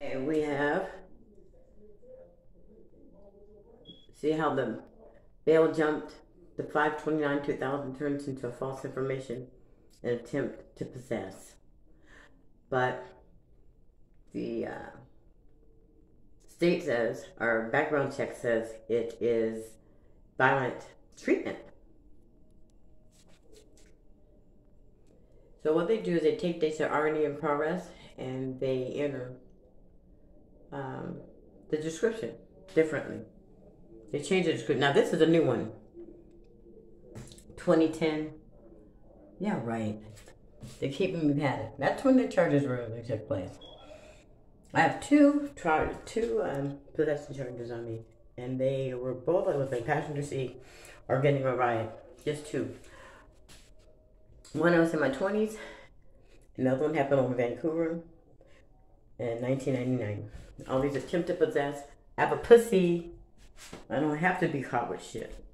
And we have, see how the bail jumped, the five twenty-nine, two thousand turns into a false information, an attempt to possess. But the, uh, state says, our background check says it is violent treatment. So what they do is they take data already in progress and they enter um, the description differently. They change the description. Now this is a new one. 2010. Yeah, right. They're keeping me padded. That's when the charges really took place. I have two char- two um, possession charges on me, and they were both was in passenger seat or getting a ride. Just two. One I was in my twenties. Another one happened over Vancouver in 1999. All these attempt to possess. I have a pussy. I don't have to be caught with shit.